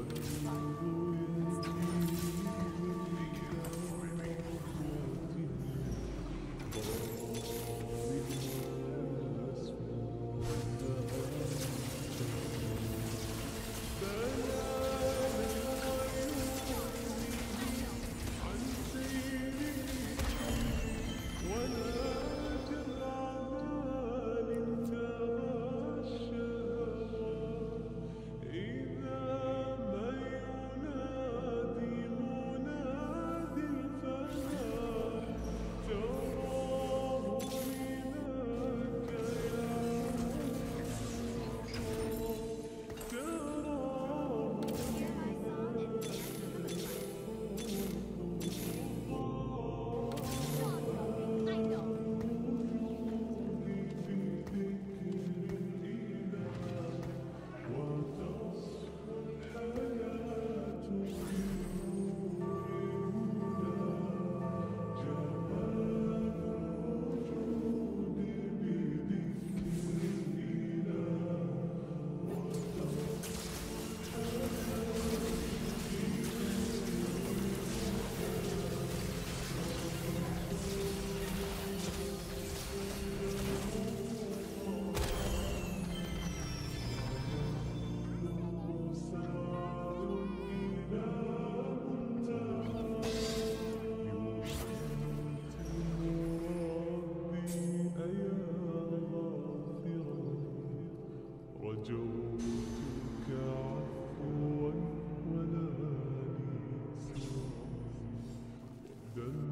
world. Dun